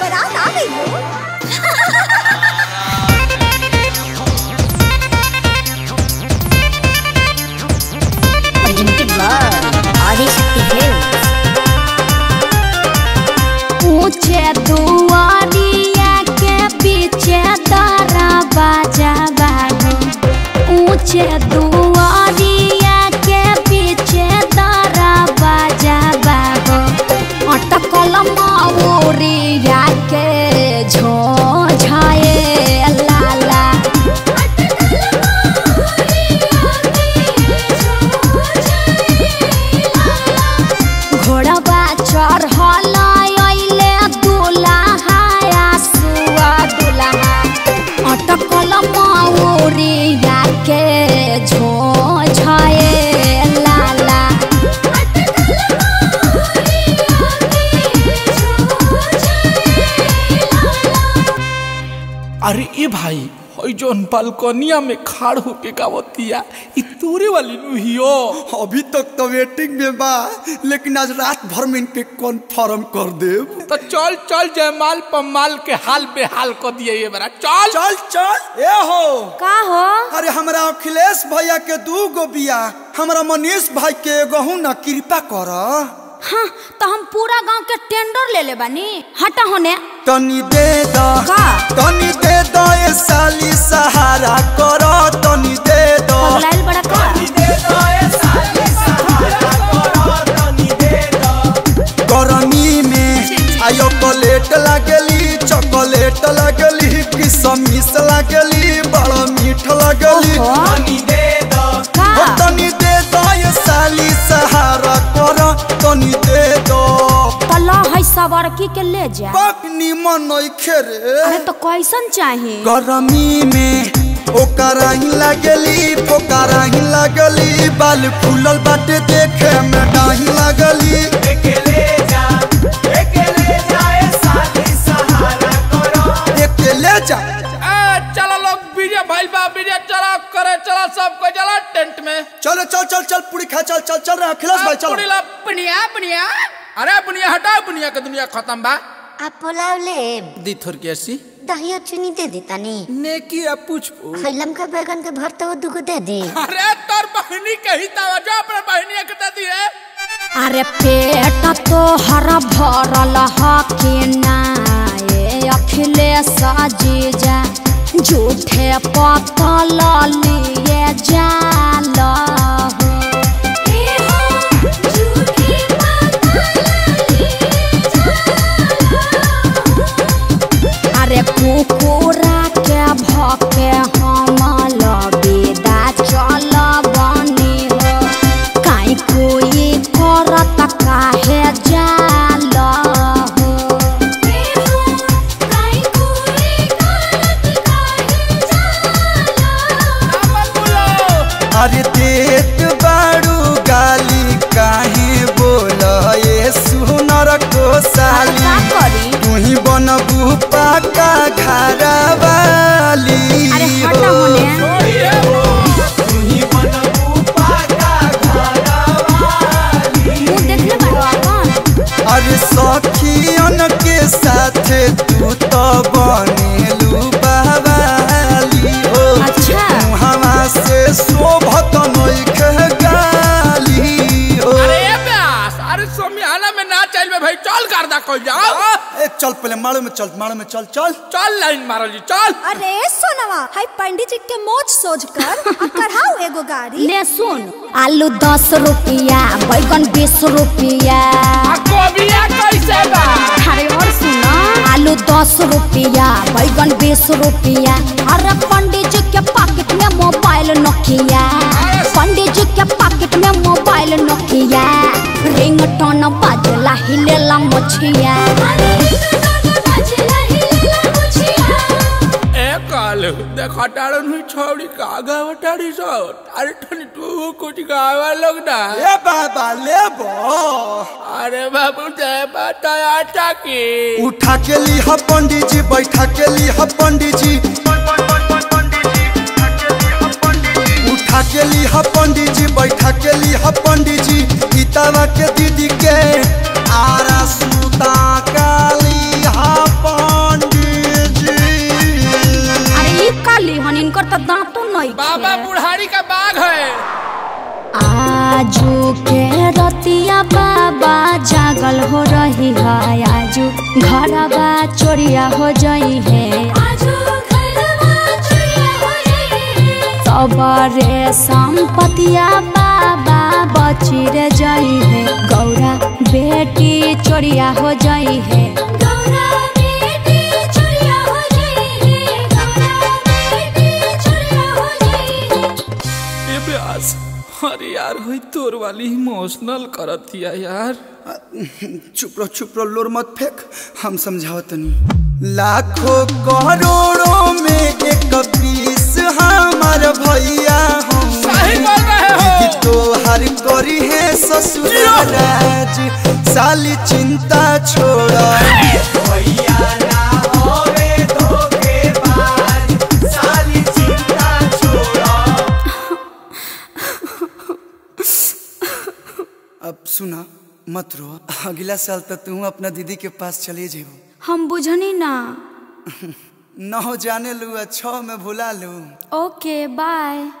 बारात आ गई हो. ऊँचे दुआरिया के पीछे तारा बाजा ऊँचे के झोझाए लाला। अरे ए भाई हई जोन बालकनिया में खाड़ होके गावतिया ई तोरे वाली नु हियो अभी तक तो वेटिंग में बा लेकिन आज रात भर में इनके कन्फर्म कर देब तो चल चल जयमाल पमाल के हाल बेहाल कर दिए ये बरा चल चल चल ए हो का हो अरे हमरा अखिलेश भैया के दू गो बिया हमरा मनीष भाई के एगो ना कृपा कर हाँ तो हम पूरा गाँव के टेंडर ले ले बानी हटा होने तनी दे द? तनी दे द ए साली सहारा कर तनी दे द। पगलाइल बड़ा का? गरमी में आयो चॉकलेट लागली चॉकलेट लागली किसमिस लागली बड़ा मीठ लागली। सवारकी के ले जा। बाप निमन नइखे रे अरे तो कैसन चाही? गरमी में ओकरा ही लागली पोकरा ही लागली बाल फूलल बाटे देखे में डाही लागली। अकेले जा ए चलो लोग विजय भाई बा विजय चला करे चला सबको चला टेंट में। चलो चल चल चल पूरी खा चल चल चल रहा अखिलेश भाई चल। पुड़ीला पुनिया पुनिया अरे पुनिया हटाओ पुनिया के दुनिया खत्म बा। आप पुलाव ले। दी थोर के ऐसी। दही और चीनी दे देता नी नेकी आ पूछ पूछ खैलम का बैगन के भरता हुआ दुगो दे दे। अरे तोर बहनी कही तवा जो अपने बहनी के दे दी है। अरे पेट तो हरा भरल हके ना ये अखिलेश जीजा झूठे पतल लिए जाल अरे देत बाड़ू गाली काहे बोल ये सुनर को साली करी? तुही बनबू पाका घरा वाली। अरे सखियन के साथ तू तो बनेलू सोमियाना में ना चल में भाई चल कर दा कोई जाओ ए चल पहले मारो में चल मारो में चल चल। चल लाइन मारो जी चल। अरे सोनवा हाय पंडित जी के मोच सोच कर। कढ़ाओ एगो गाड़ी। ले सुन आलू दस रुपया बैगन बीस रुपया। आ गोबिया कैसे बा? अरे और सुनो आलू दस रुपया बैगन बीस रुपया। अरे पंडित जी के पॉकेट में मोबाइल नोकिया। पंडित जी के पॉकेट में मोबाइल नोकिया। टोन बाजला हिलेला मछिया। ए काल देखा टाड़न हुई छौड़ी का गावा टाड़ी सो अरे ठनी तू कुछ गावा लोग ना। ए बाबा ले बो। अरे बाबू दे बताया टाकी उठा के ली ह पंडित जी बैठा के ली ह पंडित जी उठा के ली ह पंडित जी बैठा के ली ह पंडित जी दीदी के आरा सुता काली हा पंडित जी अरे काली हन इनकर तो त दांतो नहीं बाबा बुढ़ारी का है। आजू के रतिया बाबा जागल हो रही है आजू घरवा चोरिया हो जाई है। संपतिया बाबा बची रे जाई है। गौरा बेटी चोरिया हो जाई है। अरे यार होई तोर वाली इमोशनल करत दिया यार। चुप रहो चुप रहो लोर मत फेंक हम समझाओ तनी लाखों करोड़ों में एक पीस करी है ससुर राज। साली चिंता छोड़ा। अब सुना मत रो। अगला साल तक तू अपना दीदी के पास चले जेबू हम बुझनी ना। न हो जाने लू छः में भुला लू। Okay bye.